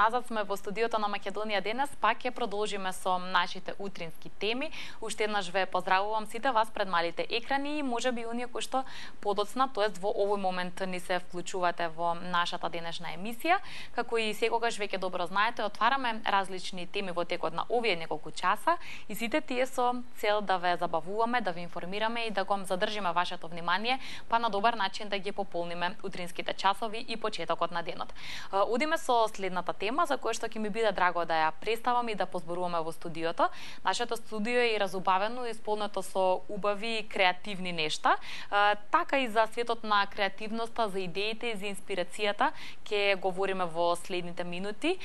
назад сме во студиото на Македонија денес, пак ќе продолжиме со нашите утрински теми. Уште еднаш ве поздравувам сите вас пред малите екрани и можеби оние кои што подоцна, тоест во овој момент ни се вклучувате во нашата денешна емисија. Како и секогаш веќе добро знаете, отвараме различни теми во текот на овие неколку часа и сите тие со цел да ве забавуваме, да ве информираме и да го задржиме вашето внимание, па на добар начин да ги пополниме утринските часови и почетокот на денот. Одиме со следната тема за која што ќе ми биде драго да ја представам и да позборуваме во студиото. Нашето студио е и разубавено и исполнето со убави и креативни нешта. Така и за светот на креативноста, за идеите и за инспирацијата ќе говориме во следните минути.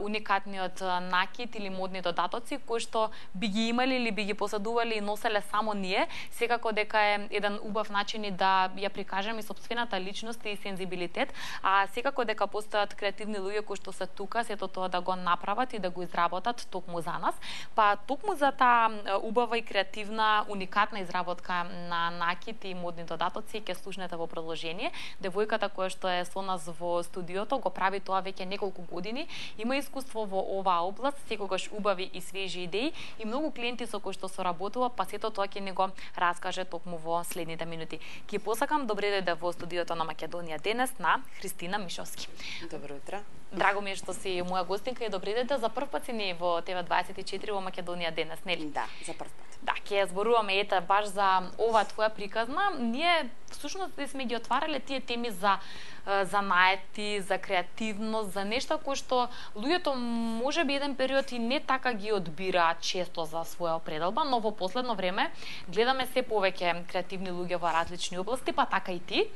Уникатниот накид или модни додатоци кои што би ги имали или би ги посадували и носеле само ние, секако дека е еден убав начин и да ја прикажеме и собствената личност и сензибилитет, а секако дека постојат креативни луѓе кои што се тука сето тоа да го направат и да го изработат токму за нас. Па токму за таа убава и креативна, уникатна изработка на накит и модни додатоци ќе слушнете во продолжение. Девојката која што е со нас во студиото го прави тоа веќе неколку години, има искуство во оваа област, секогаш убави и свежи идеи и многу клиенти со кои што соработува, па сето тоа ќе ни го раскаже токму во следните минути. Ќе посакам добре дојде во студиото на Македонија денес на Христина Мишовски. Добро утро. Драго ми е што си моја гостинка и добре дојде за прв пат си ни во ТВ24 во Македонија денес, нели? Да, за прв пат. Да, ќе зборуваме ете баш за ова твоја приказна. Ние всушност сме ги отварале тие теми за за наети, за креативност, за нешта кои што луѓето може би еден период и не така ги одбира често за своја определба, но во последно време гледаме се повеќе креативни луѓе во различни области, па така и ти.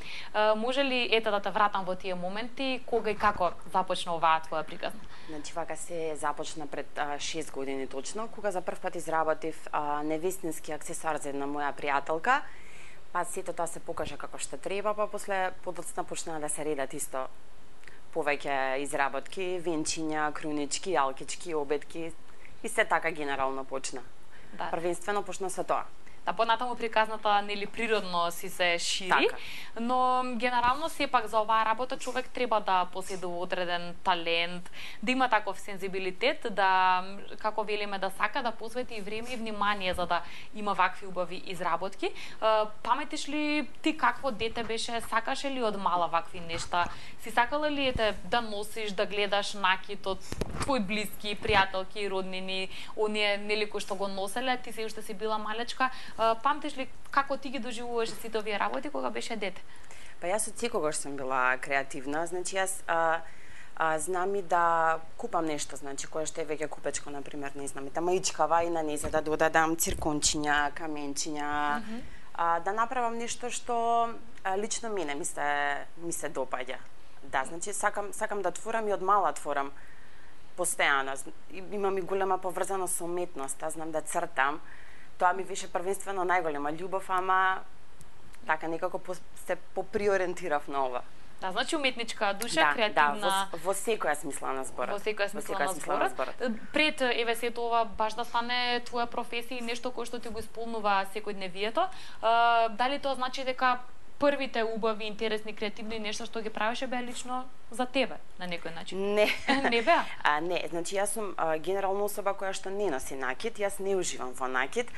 Може ли ете да те вратам во тие моменти, кога и како започна оваа твоја приказна? Значи, вака се започна пред 6 години точно, кога за прв пат изработив невестински аксесуар за една моја пријателка па сето тоа се покажа како што треба, па после подоцна почнаа да се редат исто повеќе изработки, венчиња, крунички, алкички, обедки и се така генерално почна. Да. Првенствено почна со тоа да понатаму приказната нели природно си се шири, така. но генерално сепак за оваа работа човек треба да поседува одреден талент, да има таков сензибилитет, да како велиме да сака да посвети и време и внимание за да има вакви убави изработки. Паметиш ли ти какво дете беше, сакаше ли од мала вакви нешта? Си сакала ли ете да носиш, да гледаш накит од твои блиски, пријателки, роднини, оние нели кои што го носеле, ти се уште си била малечка, памтиш ли како ти ги доживуваше сите овие работи кога беше дете? Па јас од секогаш сум била креативна, значи јас а, а, знам и да купам нешто, значи кое што е веќе купечко, на пример, не знам, и тама ичкава и на незе да додадам циркончиња, каменчиња, mm -hmm. а, да направам нешто што а, лично мене ми се ми се допаѓа. Да, значи сакам сакам да творам и од мала творам постојано. Имам и голема поврзаност со уметност, аз знам да цртам, тоа ми беше првенствено најголема љубов, ама така некако по, се поприориентирав на ова. Да, значи уметничка душа, да, креативна. Да, во, во секоја смисла на зборот. Во секоја смисла, на, зборот. на зборот. Пред еве сето ова баш да стане твоја професија и нешто кое што ти го исполнува секојдневието, дали тоа значи дека првите убави, интересни, креативни нешта што ги правеше беа лично за тебе на некој начин? Не. не беа? А, не, значи јас сум а, генерално особа која што не носи накид, јас не уживам во накид,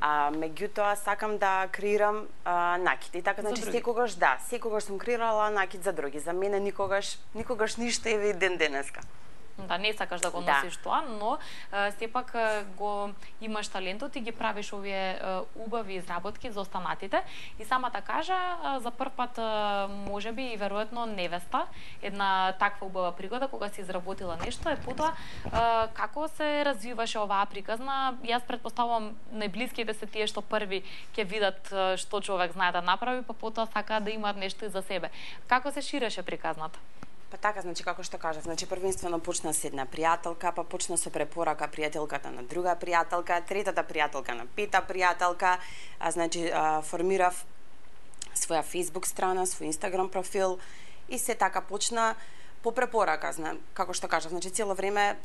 а меѓутоа сакам да креирам а, накид. И така, значи секогаш да, секогаш сум креирала накид за други. За мене никогаш, никогаш ништо еве ден денеска да не сакаш да го да. носиш да. тоа, но сепак го имаш талентот и ги правиш овие убави изработки за останатите. И самата кажа, за прв пат можеби и веројатно невеста, една таква убава пригода кога си изработила нешто, е потоа како се развиваше оваа приказна. Јас предпоставувам најблиските се тие што први ќе видат што човек знае да направи, па потоа сакаат да имаат нешто и за себе. Како се ширеше приказната? Па така, значи како што кажав, значи првенствено почна со една пријателка, па почна со препорака пријателката на друга пријателка, третата пријателка на пета пријателка, а значи а, формирав своја Facebook страна, свој Instagram профил и се така почна по препорака, зна, како што кажав, значи цело време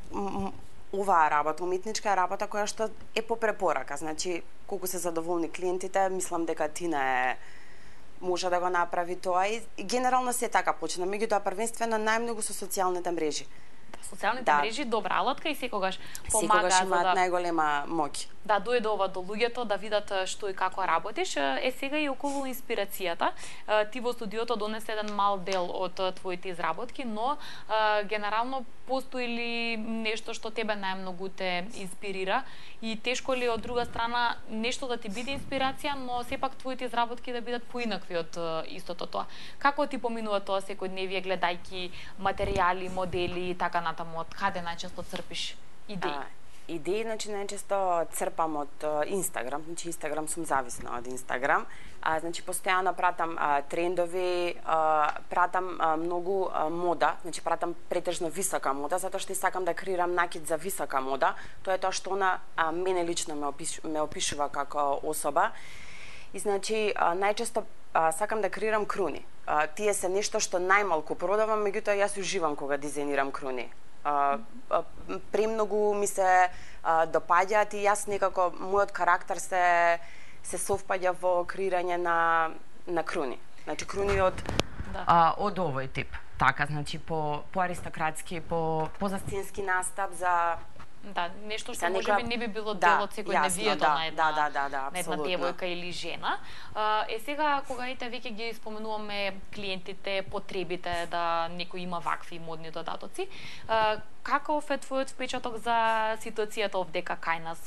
оваа работа, уметничка работа која што е по препорака, значи колку се задоволни клиентите, мислам дека Тина е може да го направи тоа и, генерално се така почна, меѓутоа првенствено најмногу со социјалните мрежи. социјалните да. мрежи добра алатка и секогаш помага секогаш имаат да... најголема моќ. Да дојде ова до луѓето да видат што и како работиш. Е сега и околу инспирацијата. Ти во студиото донесе еден мал дел од твоите изработки, но генерално постои ли нешто што тебе најмногу те инспирира и тешко ли од друга страна нешто да ти биде инспирација, но сепак твоите изработки да бидат поинакви од истото тоа. Како ти поминува тоа секојдневие гледајки материјали, модели и така натаму, од каде најчесто црпиш идеи? Идеи, значи најчесто црпам од Инстаграм, значи Инстаграм сум зависна од Инстаграм. А, значи постојано пратам а, трендови, а, пратам а, многу а, мода, значи пратам претежно висока мода, затоа што сакам да креирам накид за висока мода. Тоа е тоа што она а, мене лично ме, опиш, ме опишува како особа. И значи а, најчесто а, сакам да креирам круни. А, тие се нешто што најмалку продавам, меѓутоа јас уживам кога дизајнирам круни а, а, премногу ми се а, допаѓаат и јас некако мојот карактер се се совпаѓа во креирање на на круни. Значи круни од да. а, од овој тип. Така, значи по по аристократски, по по засценски настап за Да, нешто што може би не би било да, дел од секој невието да, на една, да, да, да, да, на една девојка или жена. е сега, кога ете веќе ги споменуваме клиентите, потребите да некој има вакви модни додатоци, каков е твојот впечаток за ситуацијата овдека кај нас?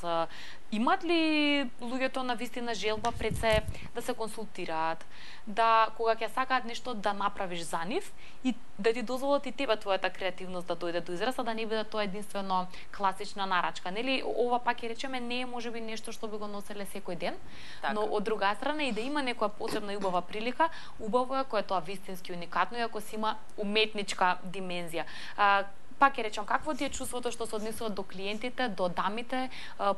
Имат ли луѓето на вистина желба пред се да се консултираат, да кога ќе сакаат нешто да направиш за нив и да ти дозволат и тебе твојата креативност да дојде до израз, да не биде тоа единствено класична нарачка, нели? Ова пак ќе речеме не е можеби нешто што би го носеле секој ден, така. но од друга страна и да има некоја посебна и убава прилика, убаво е кога е тоа вистински уникатно и ако си има уметничка димензија. А, пак ќе речам, какво ти е чувството што се однесува до клиентите, до дамите,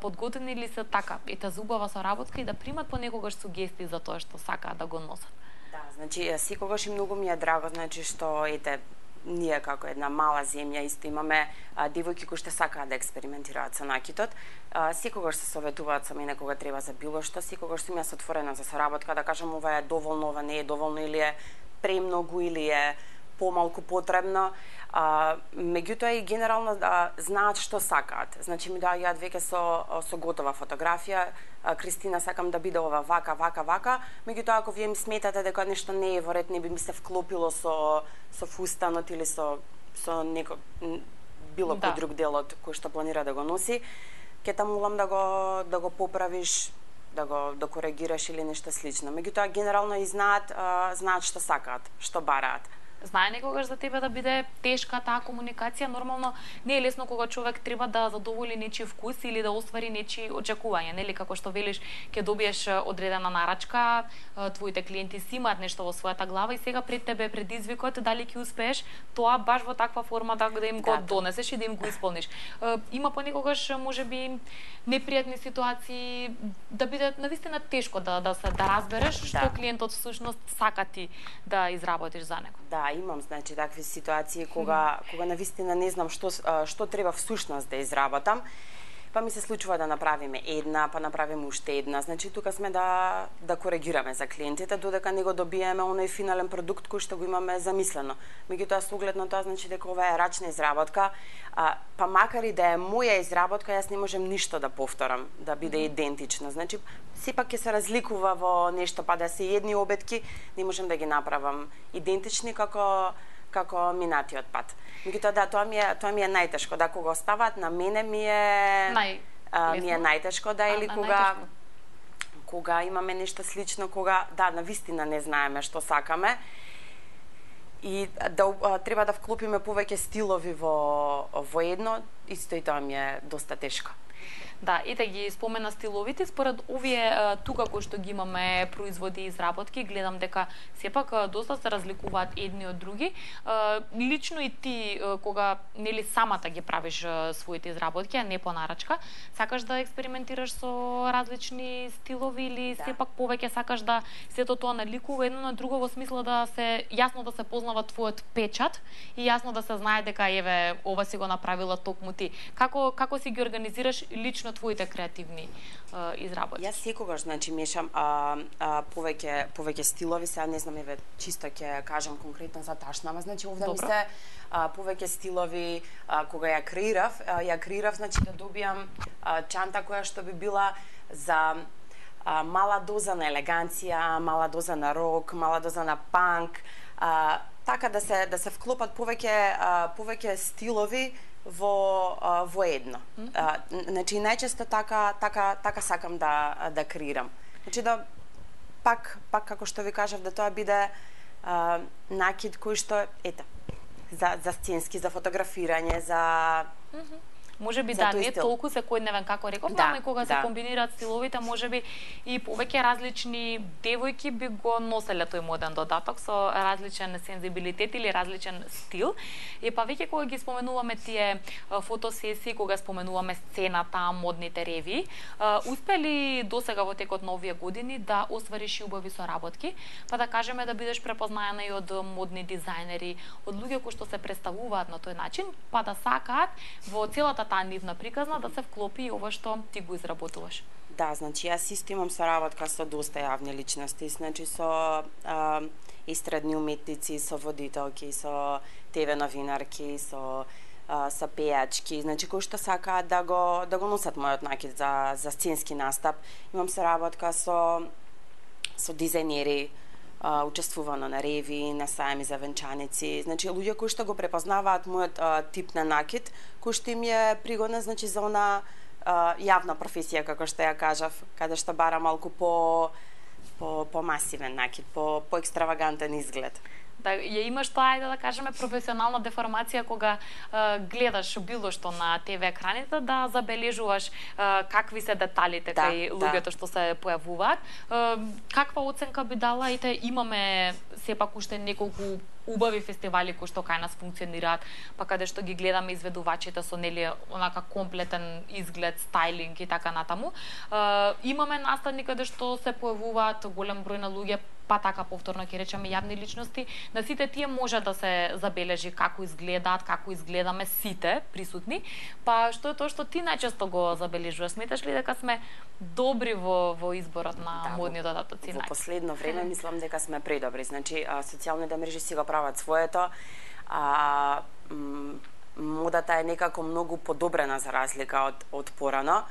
подготвени ли се така, ете зубава со работка и да примат понекогаш сугестии за тоа што сакаат да го носат? Да, значи секогаш и многу ми е драго, значи што ете ние како една мала земја исто имаме а, девојки кои што сакаат да експериментираат со накитот. А, секогаш се советуваат со мене кога треба за било што, секогаш сум јас отворена за соработка да кажам ова е доволно, ова не е доволно или е премногу или е помалку потребно. А, меѓутоа и генерално да, знаат што сакаат. Значи ми доаѓаат веќе со со готова фотографија. А, Кристина сакам да биде ова вака, вака, вака. Меѓутоа ако вие ми сметате дека нешто не е во ред, не би ми се вклопило со со фустанот или со со неко било да. кој друг дел од кој што планира да го носи, ќе те молам да го да го поправиш да го да коригираш или нешто слично. Меѓутоа генерално и знаат а, знаат што сакаат, што бараат знае некогаш за тебе да биде тешка таа комуникација, нормално не е лесно кога човек треба да задоволи нечи вкус или да оствари нечи очекување, нели како што велиш, ќе добиеш одредена нарачка, твоите клиенти си имаат нешто во својата глава и сега пред тебе предизвикот дали ќе успееш тоа баш во таква форма да, да им го да, донесеш и да им го исполниш. Има понекогаш можеби непријатни ситуации да биде навистина тешко да да се да разбереш да. што клиентот всушност сака ти да изработиш за него. Да, имам значи такви ситуации кога кога навистина не знам што што треба всушност да изработам па ми се случува да направиме една, па направиме уште една. Значи тука сме да да коригираме за клиентите додека не го добиеме оној финален продукт кој што го имаме замислено. Меѓутоа со оглед на тоа значи дека ова е рачна изработка, а, па макар и да е моја изработка, јас не можем ништо да повторам да биде идентично. Значи сепак ќе се разликува во нешто, па да се едни обетки, не можем да ги направам идентични како како минатиот пат. Меѓутоа да, тоа ми е тоа ми е најтешко, да кога оставаат на мене ми е Нај... а, ми е најтешко да или кога најтешко. кога имаме нешто слично, кога да, на вистина не знаеме што сакаме и да а, треба да вклопиме повеќе стилови во во едно, исто и тоа ми е доста тешко. Да, ете ги спомена стиловите, според овие тука кои што ги имаме производи и изработки, гледам дека сепак доста се разликуваат едни од други. Лично и ти кога нели самата ги правиш своите изработки, а не по нарачка, сакаш да експериментираш со различни стилови или да. сепак повеќе сакаш да сето тоа наликува едно на друго во смисла да се јасно да се познава твојот печат и јасно да се знае дека еве ова си го направила токму ти. Како како си ги организираш лично на твоите креативни а, изработки? Јас секогаш значи мешам а, а, повеќе повеќе стилови, сега не знам еве чисто ќе кажам конкретно за ташнава, значи овде ми се а, повеќе стилови а, кога ја креирав, а, ја креирав значи да добиам а, чанта која што би била за а, мала доза на елеганција, мала доза на рок, мала доза на панк, а, така да се да се вклопат повеќе а, повеќе стилови во а, во едно. Mm -hmm. а, значи најчесто така така така сакам да да креирам. Значи да пак пак како што ви кажав да тоа биде а, накид кој што ете за за сценски, за фотографирање, за mm -hmm Може би да не стил. толку секојдневен како реков, да, и кога да. се комбинираат стиловите, може би и повеќе различни девојки би го носеле тој моден додаток со различен сензибилитет или различен стил. И па веќе кога ги споменуваме тие фотосесии, кога споменуваме сцената, модните реви, успели досега во текот на овие години да оствариш и убави соработки, па да кажеме да бидеш препознаена и од модни дизајнери, од луѓе кои што се представуваат на тој начин, па да сакаат во целата таа нивна приказна да се вклопи и ова што ти го изработуваш. Да, значи јас исто имам соработка со доста јавни личности, значи со а, истрадни уметници, со водителки, со ТВ новинарки, со а, со пејачки, значи кои што сакаат да го да го носат мојот накид за за сценски настап. Имам соработка со со дизајнери, а, учествувано на реви, на сајми за венчаници, значи луѓе кои што го препознаваат мојот а, тип на накид, кој што им е пригодна значи за она а, јавна професија како што ја кажав, каде што бара малку по по по масивен накид, по по екстравагантен изглед да ја имаш тоа ајде да кажеме професионална деформација кога е, гледаш било што на ТВ екраните да забележуваш е, какви се деталите да, кај да. луѓето што се појавуваат. Е, каква оценка би дала и те имаме сепак уште неколку убави фестивали кои што кај нас функционираат, па каде што ги гледаме изведувачите со нели онака комплетен изглед, стайлинг и така натаму. Е, имаме настани каде што се појавуваат голем број на луѓе па така повторно ќе речеме јавни личности, на сите тие може да се забележи како изгледаат, како изгледаме сите присутни, па што е тоа што ти најчесто го забележуваш? Сметаш ли дека сме добри во во изборот на да, модни додатоци? Во последно време мислам дека сме предобри. Значи, социјалните мрежи си прават своето, а модата е некако многу подобрена за разлика од од порано.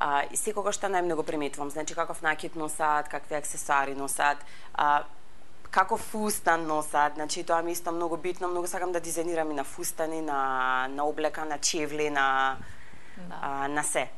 А, и секогаш што најмногу приметувам, значи каков накид носат, какви аксесуари носат, а, како фустан носат, значи тоа ми исто многу битно, многу сакам да дизајнирам и на фустани, на на облека, на чевли, на да. а, на се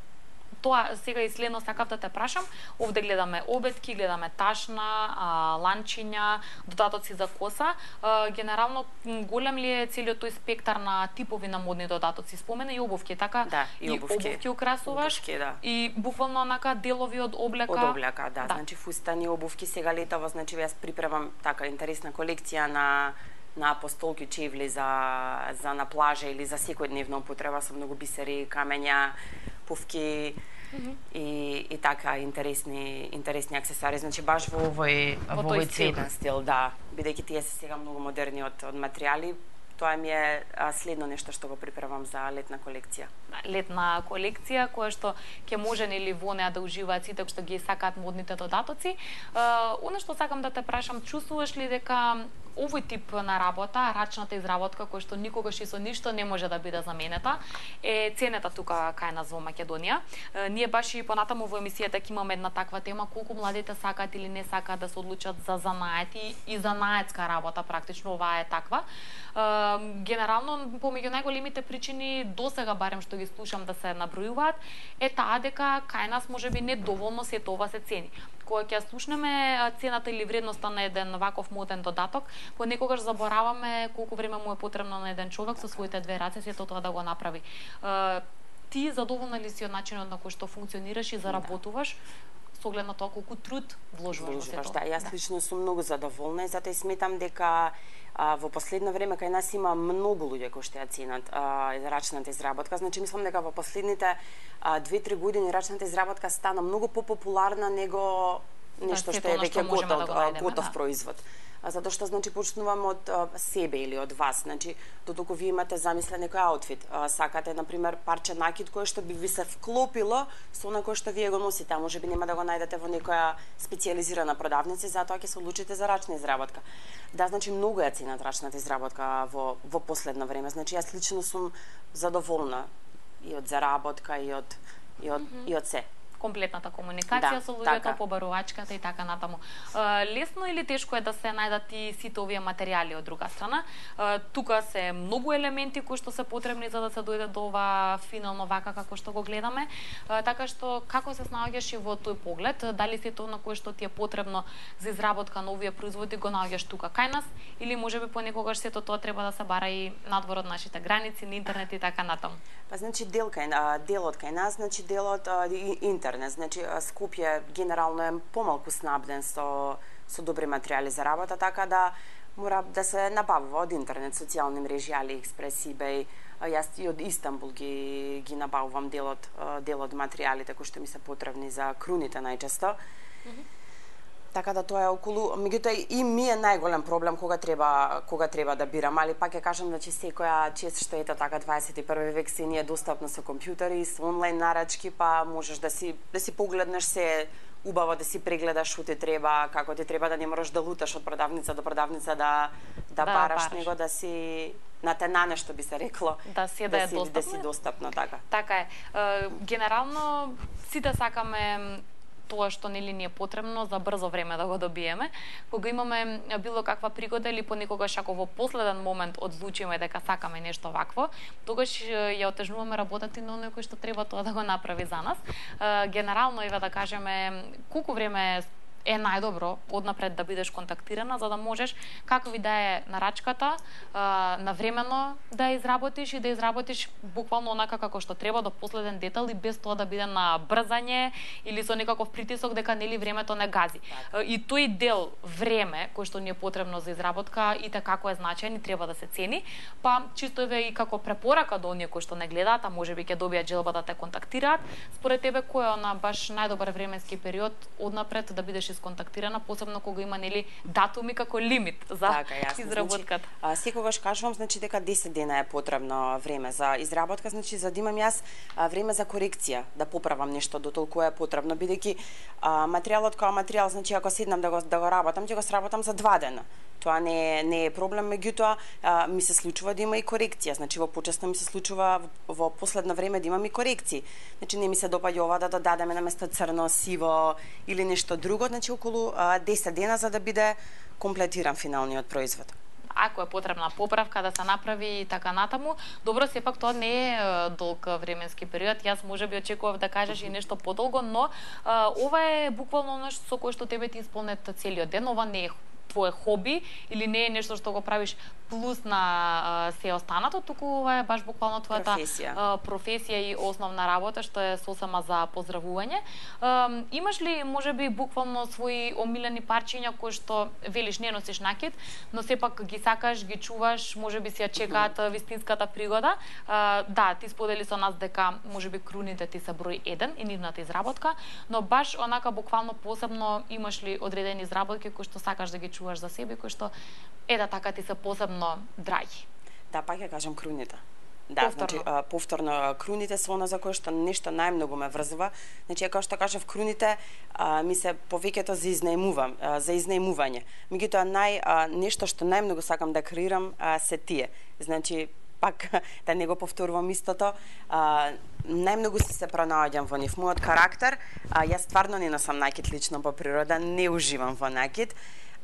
тоа сега и следно сакав да те прашам. Овде гледаме обетки, гледаме ташна, а, ланчиња, додатоци за коса. А, генерално голем ли е целиот тој спектар на типови на модни додатоци? Спомена и обувки, така? Да, и обувки. И обувки украсуваш. Обувки, да. И буквално онака делови од облека. Од облека, да. да. Значи фустани, обувки сега летово, значи јас припремам така интересна колекција на на апостолки чевли за за на плажа или за секојдневна употреба со многу бисери, камења, пувки, и, и така интересни интересни аксесуари, значи баш во овој во, во овој цветен стил, да, бидејќи тие се сега многу модерни од од материјали, тоа ми е следно нешто што го припревам за летна колекција. Да, летна колекција која што ќе може нели во неа да уживаат сите што ги сакаат модните додатоци. Оно што сакам да те прашам, чувствуваш ли дека овој тип на работа, рачната изработка која што никогаш и со ништо не може да биде заменета, е цената тука кај нас во Македонија. Ние баш и понатаму во емисијата ќе имаме една таква тема колку младите сакаат или не сакаат да се одлучат за занает и, и занаетска работа, практично оваа е таква. Генерално помеѓу најголемите причини досега барем што ги слушам да се набројуваат е таа дека кај нас можеби не доволно се тоа се цени кога ќе слушнеме цената или вредноста на еден ваков моден додаток, понекогаш забораваме колку време му е потребно на еден човек со своите две раце сето тоа да го направи. Ти задоволна ли си од начинот на кој што функционираш и заработуваш? Да со оглед на тоа колку труд вложуваш во сето. Да, јас да. лично сум многу задоволна и затоа сметам дека а, во последно време кај нас има многу луѓе кои што ја ценат а, рачната изработка. Значи мислам дека во последните 2-3 години рачната изработка стана многу попопуларна него нешто што е веќе готов, да готов да. производ. затоа што значи почнувам од а, себе или од вас. Значи додолку вие имате замислен некој аутфит, а, сакате на пример парче накид кое што би ви се вклопило со оно кое што вие го носите, а можеби нема да го најдете во некоја специјализирана продавница затоа ќе се одлучите за рачна изработка. Да, значи многу е ценат рачната изработка во во последно време. Значи јас лично сум задоволна и од заработка и од и од mm -hmm. и од се комплетната комуникација да, со луѓето, така. побарувачката и така натаму. Лесно или тешко е да се најдат и сите овие материјали од друга страна? Тука се многу елементи кои што се потребни за да се дојде до ова финално вака како што го гледаме. Така што како се снаоѓаш и во тој поглед? Дали сето на кое што ти е потребно за изработка на овие производи го наоѓаш тука кај нас или можеби понекогаш сето тоа треба да се бара и надвор од нашите граници, на интернет и така натаму? Па значи дел кај делот кај нас, значи делот интернет интернет. Значи, Скопје генерално е помалку снабден со, со добри материјали за работа, така да мора да се набавува од интернет, социјални мрежи, AliExpress, eBay. Јас и од Истанбул ги, ги набавувам делот, делот материјалите кои што ми се потребни за круните најчесто. Mm -hmm. Така да тоа е околу, меѓутоа и ми е најголем проблем кога треба кога треба да бирам, али пак ќе кажам значи секоја чест што ета така 21 век се ни е достапно со компјутери, со онлайн нарачки, па можеш да си да си погледнеш се убаво да си прегледаш што ти треба, како ти треба да не мораш да луташ од продавница до продавница да да, да бараш, него да си на те на нешто би се рекло. Да си да, да, си, достапно. да си достапно, така. Така е. Генерално сите сакаме тоа што нели ни е потребно за брзо време да го добиеме. Кога имаме било каква пригода или понекогаш ако во последен момент одлучиме дека сакаме нешто вакво, тогаш ја отежнуваме работата на оној кој што треба тоа да го направи за нас. Генерално еве да кажеме колку време е најдобро однапред да бидеш контактирана за да можеш какви да е нарачката навремено да изработиш и да изработиш буквално онака како што треба до последен детал и без тоа да биде на брзање или со некаков притисок дека нели времето не гази. Так. И тој дел време кој што ни е потребно за изработка и така како е значаен и треба да се цени, па чисто еве и како препорака до оние кои што не гледаат, а можеби ќе добијат желба да те контактираат, според тебе кој е она баш најдобар временски период однапред да бидеш исконтактирана, посебно кога има нели датуми како лимит за така, јасно. изработката. Значи, а, секогаш кажувам значи дека 10 дена е потребно време за изработка, значи за да имам јас а, време за корекција, да поправам нешто до толку е потребно бидејќи материјалот како материјал, значи ако седнам да го да го работам, ќе го сработам за два дена. Тоа не е, не е проблем, меѓутоа ми се случува да има и корекција, значи во почесно ми се случува во, во последно време да имам и корекции. Значи не ми се допаѓа ова да додадеме на место црно, сиво или нешто друго, значи околу 10 дена за да биде комплетиран финалниот производ ако е потребна поправка да се направи и така натаму. Добро, сепак тоа не е долг временски период. Јас може би очекував да кажеш и нешто подолго, но а, ова е буквално нешто со кое што тебе ти исполнет целиот ден. Ова не е твое хоби или не е нешто што го правиш плюс на се останато, туку ова е баш буквално твојата професија, професија и основна работа што е сосема за поздравување. Имаш ли можеби буквално своји омилени парчиња кои што велиш не носиш накид, но сепак ги сакаш, ги чуваш, можеби си ја чекаат вистинската пригода. Да, ти сподели со нас дека можеби круните ти се број 1 и нивната изработка, но баш онака буквално посебно имаш ли одредени изработки кои што сакаш да ги чуваш за себе, кој што е да така ти се посебно драги. Да, пак ја кажам круните. Да, повторно. значи а, повторно круните се она за кое што нешто најмногу ме врзува. Значи како што кажав круните а, ми се повеќето за изнаемувам, а, за изнаемување. Меѓутоа нај а, нешто што најмногу сакам да креирам а, се тие. Значи пак да не го повторувам истото, а, најмногу се се пронаоѓам во нив. Мојот карактер, а, јас стварно не носам накид лично по природа, не уживам во накид.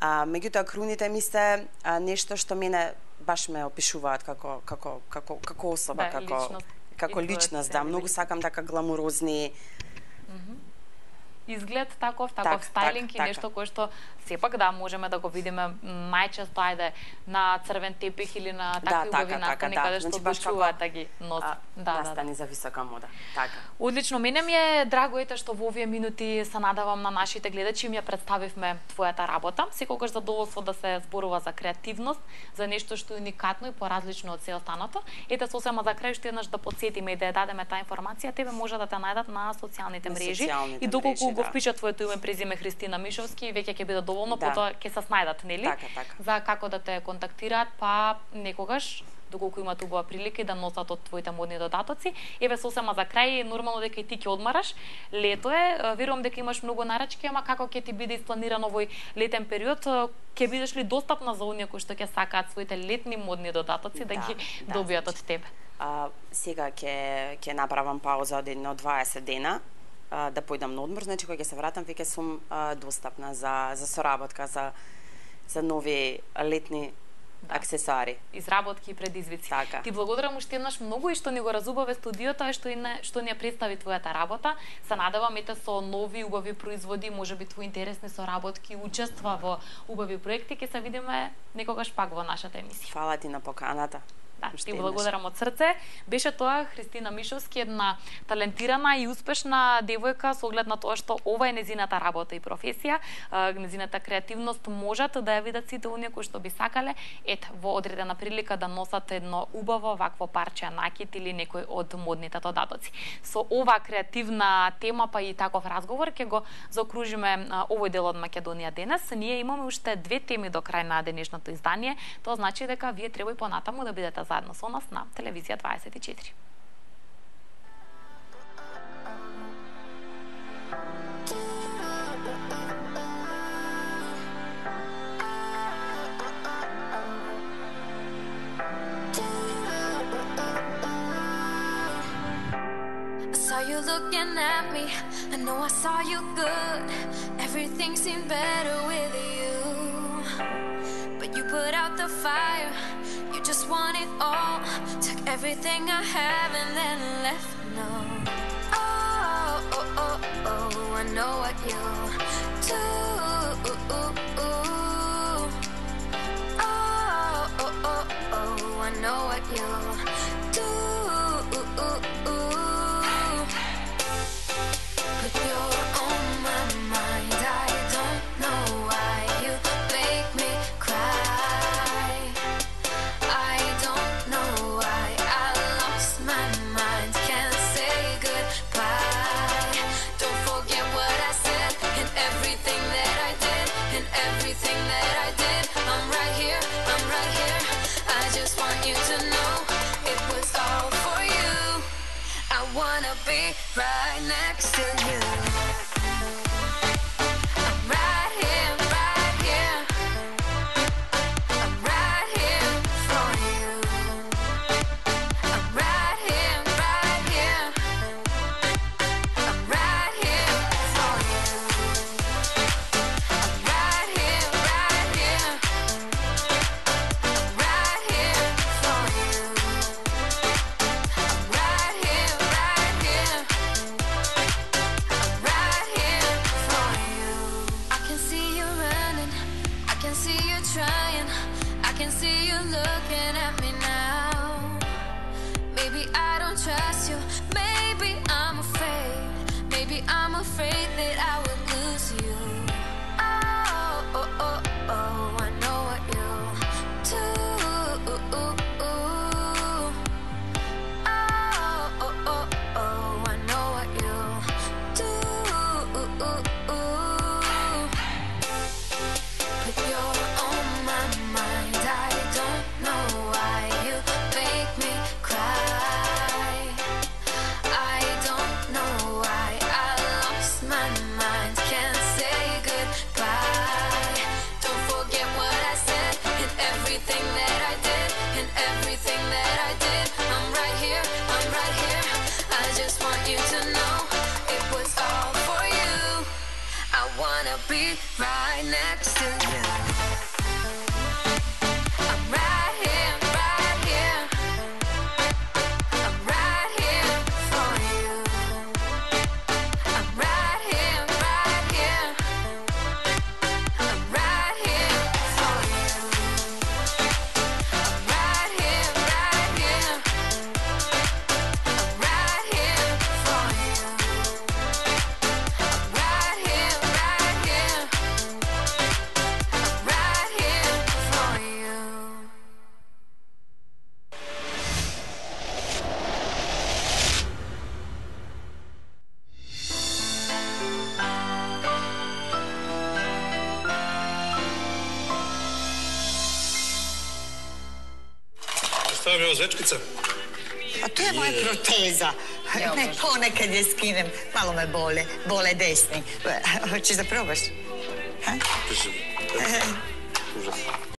А, меѓутоа круните ми се а, нешто што мене баш ме опишуваат како како како како особа, да, како личност, како личност, да, многу сакам така гламурозни mm -hmm изглед таков, таков так, стайлинг так, и нешто кое што сепак да можеме да го видиме најчесто ајде на црвен тепих или на да, такви да, убави така, настани така, каде што значи, обучуваат да ги носат. Да, настани да, да. за висока мода. Така. Одлично, мене ми е драго ете што во овие минути се надавам на нашите гледачи им ја представивме твојата работа. Секогаш задоволство да се зборува за креативност, за нешто што е уникатно и поразлично од се останато. Ете сосема за крај што еднаш да подсетиме и да ја дадеме таа информација, тебе може да те најдат на социјалните мрежи социјалните и доколку го впишат твоето име презиме Христина Мишовски, веќе ќе биде доволно, Да. потоа ќе се снајдат, нели? Така, така. За како да те контактираат, па некогаш доколку имат убава прилика и да носат од твоите модни додатоци. Еве сосема за крај, нормално дека и ти ќе одмараш. Лето е, верувам дека имаш многу нарачки, ама како ќе ти биде испланирано овој летен период? Ќе бидеш ли достапна за оние кои што ќе сакаат своите летни модни додатоци да, Да, ги да, добијат значи, од тебе? А, сега ќе ќе направам пауза од едно 20 дена а, да појдам на одмор, значи кога ќе се вратам веќе сум а, достапна за за соработка за за нови летни Да. аксесуари. изработки и предизвици. Така. Ти благодарам уште еднаш многу и што ни го разубаве студиото и што и не, што ни ја представи твојата работа. Се надевам ете со нови убави производи, можеби твои интересни соработки, учества во убави проекти, ќе се видиме некогаш пак во нашата емисија. Фала ти на поканата. Да, ти благодарам од срце. Беше тоа Христина Мишовски, една талентирана и успешна девојка со оглед на тоа што ова е незината работа и професија, незината креативност можат да ја видат сите оние кои што би сакале, ет во одредена прилика да носат едно убаво вакво парче накит или некој од модните додатоци. Со ова креативна тема па и таков разговор ќе го заокружиме а, овој дел од Македонија денес. Ние имаме уште две теми до крај на денешното издание. Тоа значи дека вие треба и понатаму да бидете заедно со нас на телевизија 24. I saw you looking at me. I know I saw you good. Everything seemed better with you. But you put out the fire. You just want it all. Took everything I have and then left no. Oh, oh, oh, oh. I know what you do. Oh, oh, oh, oh. I know what you žečkica? A to je moja proteza. Ne, ponekad je skinem. Malo me bole. Bole desni. Hoćeš da probaš? Ha?